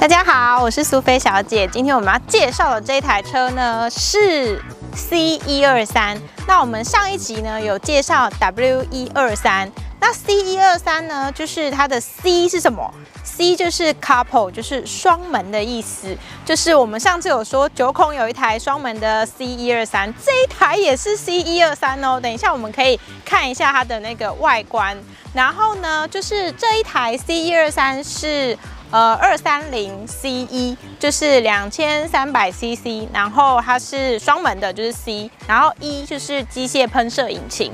大家好，我是苏菲小姐。今天我们要介绍的这台车呢是 C 一二三。那我们上一集呢有介绍 W 一二三，那 C 一二三呢就是它的 C 是什么？C 就是 couple，就是双门的意思。就是我们上次有说九孔有一台双门的 C 一二三，这一台也是 C 一二三哦。等一下我们可以看一下它的那个外观。然后呢，就是这一台 C 一二三是。呃，二三零 C 一就是两千三百 CC，然后它是双门的，就是 C，然后一就是机械喷射引擎。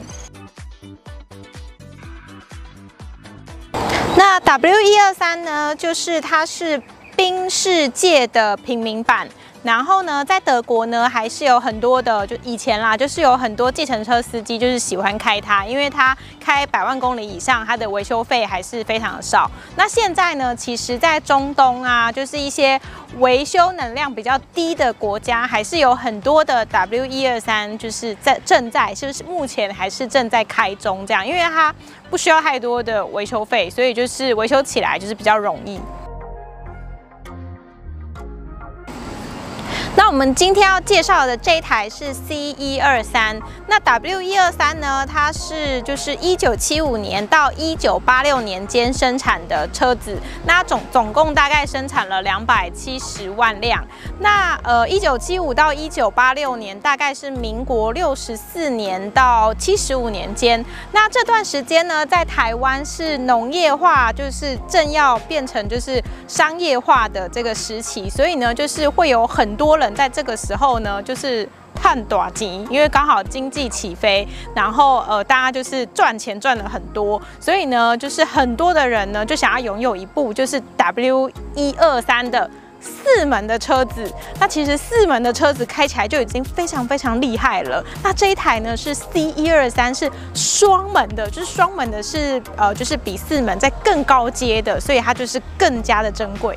那 W 一二三呢，就是它是冰世界的平民版。然后呢，在德国呢，还是有很多的，就以前啦，就是有很多计程车司机就是喜欢开它，因为它开百万公里以上，它的维修费还是非常的少。那现在呢，其实，在中东啊，就是一些维修能量比较低的国家，还是有很多的 W 一二三，就是在正在，就是目前还是正在开中这样，因为它不需要太多的维修费，所以就是维修起来就是比较容易。我们今天要介绍的这台是 C 一二三，那 W 一二三呢？它是就是一九七五年到一九八六年间生产的车子，那总总共大概生产了两百七十万辆。那呃，一九七五到一九八六年大概是民国六十四年到七十五年间，那这段时间呢，在台湾是农业化，就是正要变成就是商业化的这个时期，所以呢，就是会有很多人。在这个时候呢，就是探短金，因为刚好经济起飞，然后呃，大家就是赚钱赚了很多，所以呢，就是很多的人呢就想要拥有一部就是 W 一二三的四门的车子。那其实四门的车子开起来就已经非常非常厉害了。那这一台呢是 C 一二三，是双门的，就是双门的是呃，就是比四门在更高阶的，所以它就是更加的珍贵。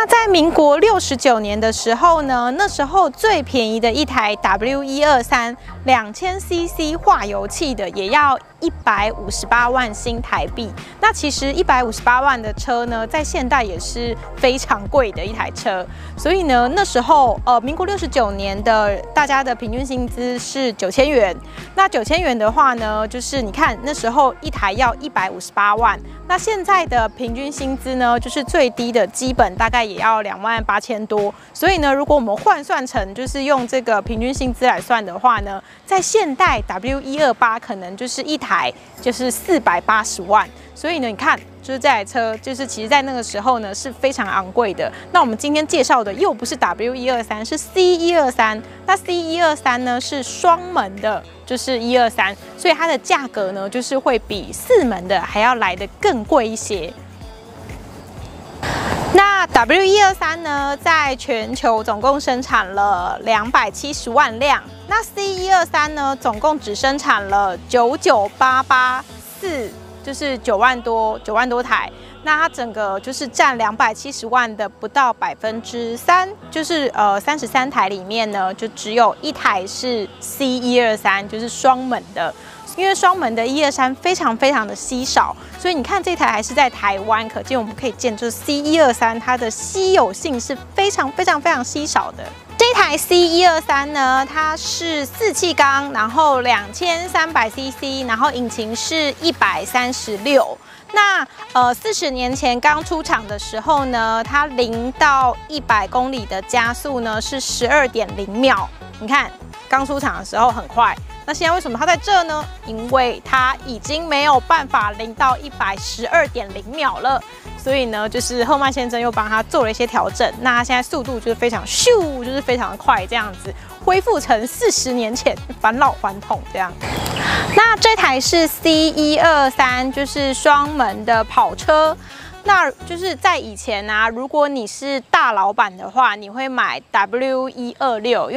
那在民国六十九年的时候呢，那时候最便宜的一台 W 一二三两千 CC 化油器的，也要。一百五十八万新台币，那其实一百五十八万的车呢，在现代也是非常贵的一台车。所以呢，那时候呃，民国六十九年的大家的平均薪资是九千元。那九千元的话呢，就是你看那时候一台要一百五十八万，那现在的平均薪资呢，就是最低的基本大概也要两万八千多。所以呢，如果我们换算成就是用这个平均薪资来算的话呢，在现代 W 一二八可能就是一台。就是四百八十万，所以呢，你看，就是这台车，就是其实在那个时候呢是非常昂贵的。那我们今天介绍的又不是 W 一二三，是 C 一二三。那 C 一二三呢是双门的，就是一二三，所以它的价格呢就是会比四门的还要来的更贵一些。那 W 一二三呢，在全球总共生产了两百七十万辆。那 C 一二三呢，总共只生产了九九八八四，就是九万多九万多台。那它整个就是占两百七十万的不到百分之三，就是呃三十三台里面呢，就只有一台是 C 一二三，就是双门的。因为双门的一二三非常非常的稀少，所以你看这台还是在台湾，可见我们可以见，就是 C 一二三它的稀有性是非常非常非常稀少的。这台 C 一二三呢，它是四气缸，然后两千三百 CC，然后引擎是一百三十六。那呃，四十年前刚出厂的时候呢，它零到一百公里的加速呢是十二点零秒。你看刚出厂的时候很快，那现在为什么它在这呢？因为它已经没有办法零到一百十二点零秒了。所以呢，就是赫曼先生又帮他做了一些调整，那他现在速度就是非常咻，就是非常的快，这样子恢复成四十年前返老还童这样。那这台是 C 一二三，就是双门的跑车，那就是在以前啊，如果你是大老板的话，你会买 W 一二六。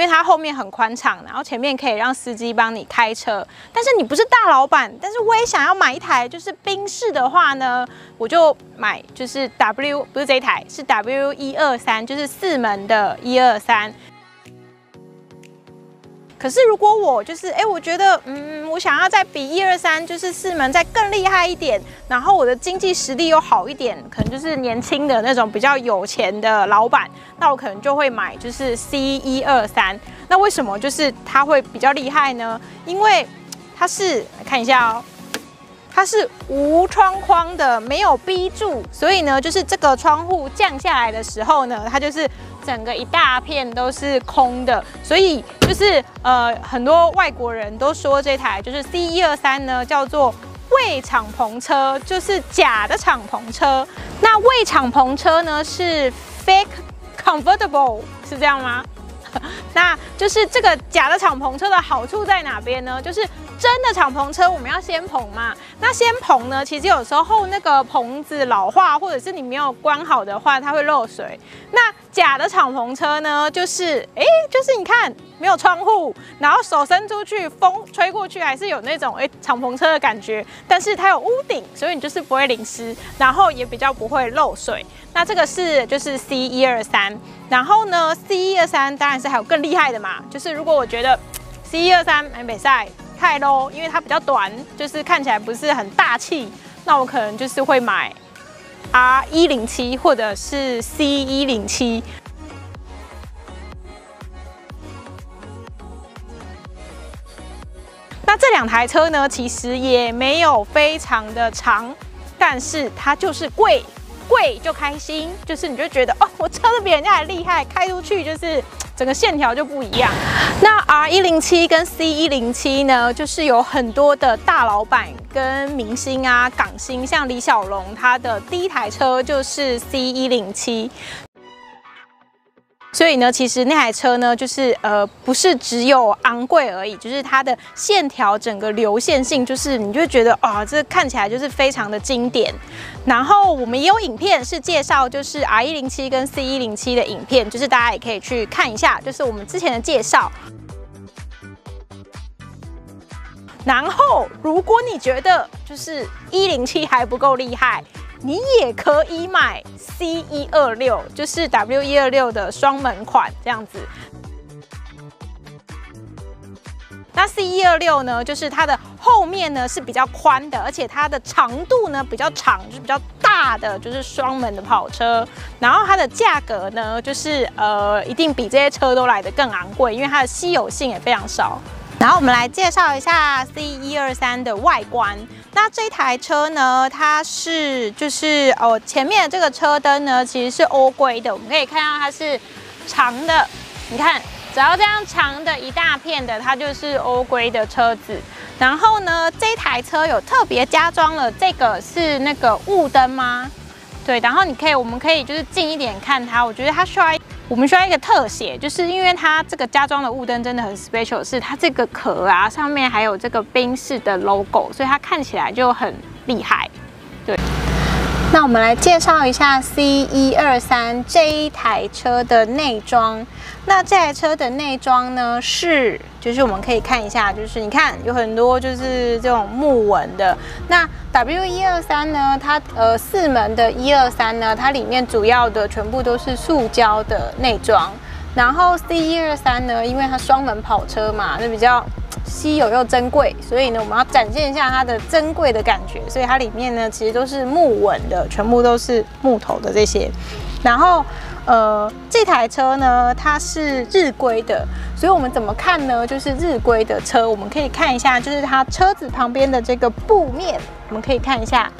因为它后面很宽敞，然后前面可以让司机帮你开车。但是你不是大老板，但是我也想要买一台就是宾士的话呢，我就买就是 W 不是这一台，是 W 一二三，就是四门的一二三。可是如果我就是哎，我觉得嗯，我想要再比一二三就是四门再更厉害一点，然后我的经济实力又好一点，可能就是年轻的那种比较有钱的老板，那我可能就会买就是 C 一二三。那为什么就是它会比较厉害呢？因为它是看一下哦。它是无窗框的，没有 B 柱，所以呢，就是这个窗户降下来的时候呢，它就是整个一大片都是空的，所以就是呃，很多外国人都说这台就是 C 一二三呢叫做伪敞篷车，就是假的敞篷车。那伪敞篷车呢是 fake comfortable，是这样吗？那就是这个假的敞篷车的好处在哪边呢？就是真的敞篷车我们要先棚嘛，那先棚呢，其实有时候那个棚子老化，或者是你没有关好的话，它会漏水。那假的敞篷车呢，就是哎，就是你看没有窗户，然后手伸出去，风吹过去还是有那种哎敞篷车的感觉，但是它有屋顶，所以你就是不会淋湿，然后也比较不会漏水。那这个是就是 C 一二三，然后呢 C 一二三当然是还有更厉害的嘛，就是如果我觉得 C 一二三没比赛太 low，因为它比较短，就是看起来不是很大气，那我可能就是会买。R 一零七或者是 C 一零七，那这两台车呢，其实也没有非常的长，但是它就是贵，贵就开心，就是你就觉得哦，我车子比人家还厉害，开出去就是。整个线条就不一样。那 R 一零七跟 C 一零七呢，就是有很多的大老板跟明星啊、港星，像李小龙，他的第一台车就是 C 一零七。所以呢，其实那台车呢，就是呃，不是只有昂贵而已，就是它的线条整个流线性，就是你就觉得啊，这看起来就是非常的经典。然后我们也有影片是介绍，就是 R 一零七跟 C 一零七的影片，就是大家也可以去看一下，就是我们之前的介绍。然后，如果你觉得就是一零七还不够厉害。你也可以买 C 一二六，就是 W 一二六的双门款这样子。那 C 一二六呢，就是它的后面呢是比较宽的，而且它的长度呢比较长，就是比较大的，就是双门的跑车。然后它的价格呢，就是呃一定比这些车都来得更昂贵，因为它的稀有性也非常少。然后我们来介绍一下 C 一二三的外观。那这台车呢，它是就是哦，前面的这个车灯呢，其实是欧规的。我们可以看到它是长的，你看，只要这样长的一大片的，它就是欧规的车子。然后呢，这台车有特别加装了这个是那个雾灯吗？对，然后你可以，我们可以就是近一点看它，我觉得它需要。我们需要一个特写，就是因为它这个加装的雾灯真的很 special，是它这个壳啊上面还有这个宾士的 logo，所以它看起来就很厉害。对，那我们来介绍一下 C 一二三这一台车的内装。那这台车的内装呢是，就是我们可以看一下，就是你看有很多就是这种木纹的。那 W 一二三呢，它呃四门的一二三呢，它里面主要的全部都是塑胶的内装。然后 C 一二三呢，因为它双门跑车嘛，那比较稀有又珍贵，所以呢我们要展现一下它的珍贵的感觉，所以它里面呢其实都是木纹的，全部都是木头的这些。然后，呃，这台车呢，它是日规的，所以我们怎么看呢？就是日规的车，我们可以看一下，就是它车子旁边的这个布面，我们可以看一下。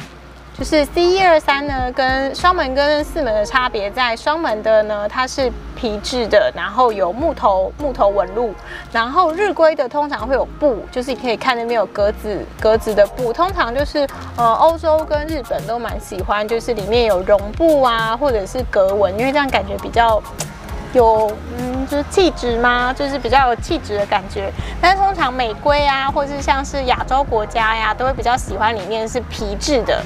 就是 C 一二三呢，跟双门跟四门的差别在双门的呢，它是皮质的，然后有木头木头纹路，然后日规的通常会有布，就是你可以看那边有格子格子的布，通常就是呃欧洲跟日本都蛮喜欢，就是里面有绒布啊，或者是格纹，因为这样感觉比较。有嗯，就是气质吗？就是比较有气质的感觉。但是通常美规啊，或是像是亚洲国家呀，都会比较喜欢里面是皮质的。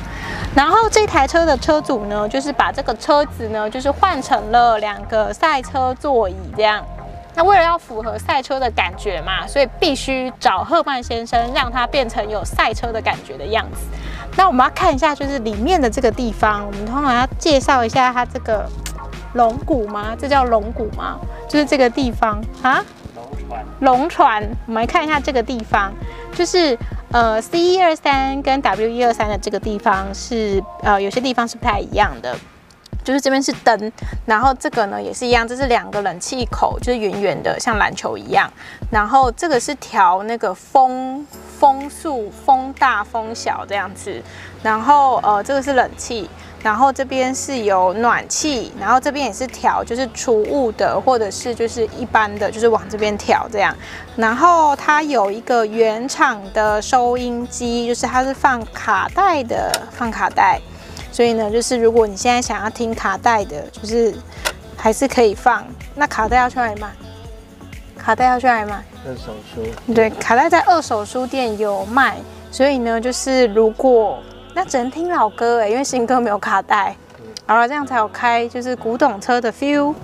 然后这台车的车主呢，就是把这个车子呢，就是换成了两个赛车座椅这样。那为了要符合赛车的感觉嘛，所以必须找赫曼先生，让它变成有赛车的感觉的样子。那我们要看一下，就是里面的这个地方，我们通常要介绍一下它这个龙骨吗？这叫龙骨吗？就是这个地方啊，龙船。龙船，我们来看一下这个地方，就是呃 C 一二三跟 W 一二三的这个地方是呃有些地方是不太一样的。就是这边是灯，然后这个呢也是一样，这是两个冷气口，就是圆圆的，像篮球一样。然后这个是调那个风风速，风大风小这样子。然后呃这个是冷气，然后这边是有暖气，然后这边也是调，就是储物的或者是就是一般的，就是往这边调这样。然后它有一个原厂的收音机，就是它是放卡带的，放卡带。所以呢，就是如果你现在想要听卡带的，就是还是可以放。那卡带要去哪里买？卡带要去哪里买？二手书。对，卡带在二手书店有卖。所以呢，就是如果那只能听老歌哎，因为新歌没有卡带。好了，这样才有开就是古董车的 feel。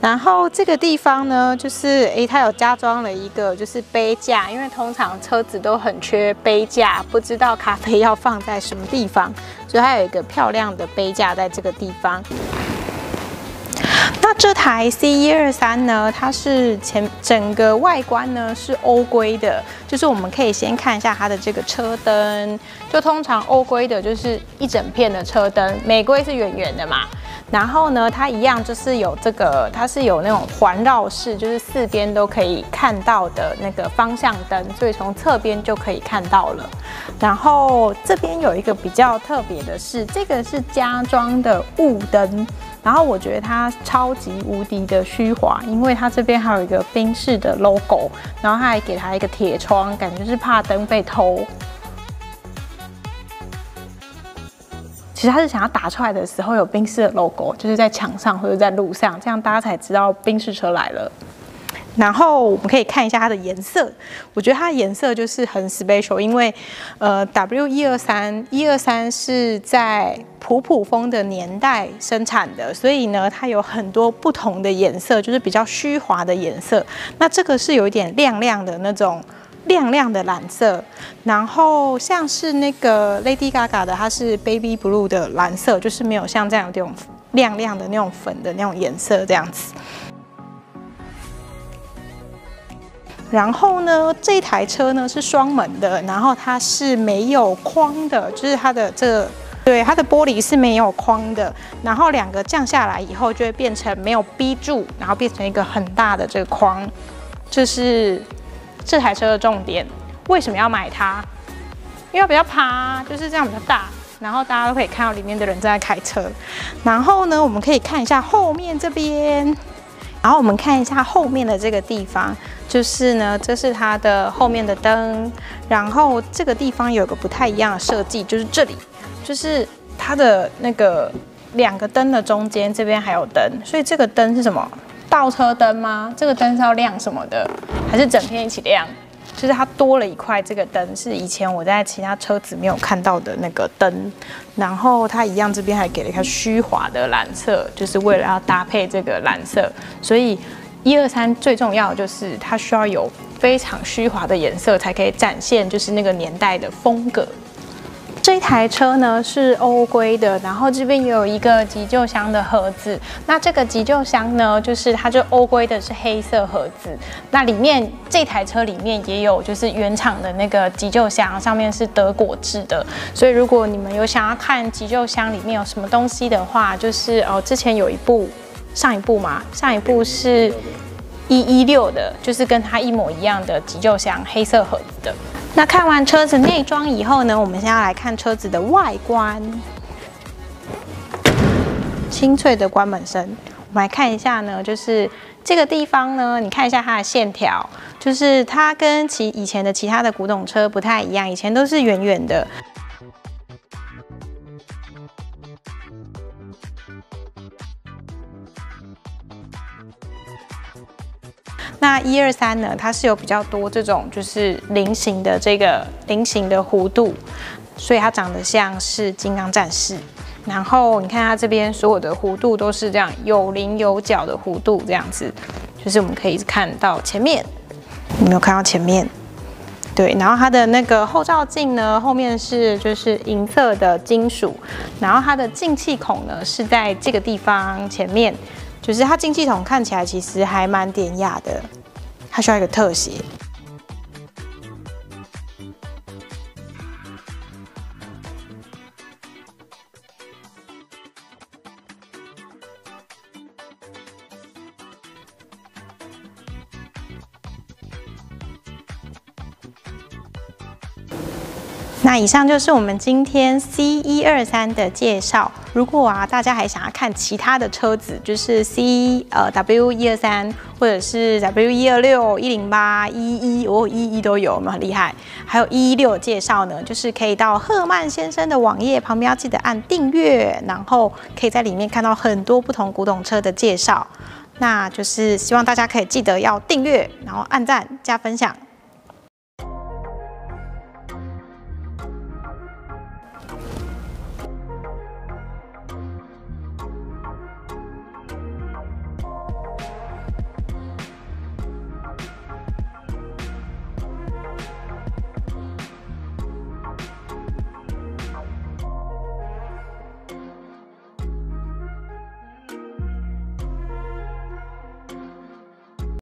然后这个地方呢，就是诶，它有加装了一个就是杯架，因为通常车子都很缺杯架，不知道咖啡要放在什么地方，所以它有一个漂亮的杯架在这个地方。那这台 C 一二三呢？它是前整个外观呢是欧规的，就是我们可以先看一下它的这个车灯，就通常欧规的就是一整片的车灯，美规是圆圆的嘛。然后呢，它一样就是有这个，它是有那种环绕式，就是四边都可以看到的那个方向灯，所以从侧边就可以看到了。然后这边有一个比较特别的是，这个是加装的雾灯。然后我觉得它超级无敌的虚华，因为它这边还有一个宾士的 logo，然后它还给它一个铁窗，感觉是怕灯被偷。其实它是想要打出来的时候有宾士的 logo，就是在墙上或者在路上，这样大家才知道宾士车来了。然后我们可以看一下它的颜色，我觉得它的颜色就是很 special，因为呃 W 一二三一二三是在普普风的年代生产的，所以呢它有很多不同的颜色，就是比较虚华的颜色。那这个是有一点亮亮的那种亮亮的蓝色，然后像是那个 Lady Gaga 的，它是 Baby Blue 的蓝色，就是没有像这样这种亮亮的那种粉的那种颜色这样子。然后呢，这台车呢是双门的，然后它是没有框的，就是它的这个，对，它的玻璃是没有框的。然后两个降下来以后，就会变成没有逼住，然后变成一个很大的这个框。就是这台车的重点。为什么要买它？因为比较趴，就是这样比较大，然后大家都可以看到里面的人正在开车。然后呢，我们可以看一下后面这边。然后我们看一下后面的这个地方，就是呢，这是它的后面的灯。然后这个地方有个不太一样的设计，就是这里，就是它的那个两个灯的中间这边还有灯，所以这个灯是什么？倒车灯吗？这个灯是要亮什么的？还是整片一起亮？就是它多了一块这个灯，是以前我在其他车子没有看到的那个灯。然后它一样，这边还给了一个虚华的蓝色，就是为了要搭配这个蓝色。所以一二三最重要的就是它需要有非常虚华的颜色，才可以展现就是那个年代的风格。这台车呢是欧规的，然后这边也有一个急救箱的盒子。那这个急救箱呢，就是它就欧规的是黑色盒子。那里面这台车里面也有就是原厂的那个急救箱，上面是德国制的。所以如果你们有想要看急救箱里面有什么东西的话，就是哦，之前有一部上一部嘛，上一部是一一六的，就是跟它一模一样的急救箱，黑色盒子的。那看完车子内装以后呢，我们现在来看车子的外观。清脆的关门声，我们来看一下呢，就是这个地方呢，你看一下它的线条，就是它跟其以前的其他的古董车不太一样，以前都是圆圆的。那一二三呢？它是有比较多这种就是菱形的这个菱形的弧度，所以它长得像是金刚战士。然后你看它这边所有的弧度都是这样有棱有角的弧度这样子。就是我们可以看到前面，有没有看到前面？对，然后它的那个后照镜呢，后面是就是银色的金属，然后它的进气孔呢是在这个地方前面，就是它进气筒看起来其实还蛮典雅的，它需要一个特写。那以上就是我们今天 C 一二三的介绍。如果啊，大家还想要看其他的车子，就是 C 呃 W 一二三，或者是 W 一二六、一零八、一一哦一一都有，有没有很厉害？还有一一六介绍呢，就是可以到赫曼先生的网页旁边，要记得按订阅，然后可以在里面看到很多不同古董车的介绍。那就是希望大家可以记得要订阅，然后按赞加分享。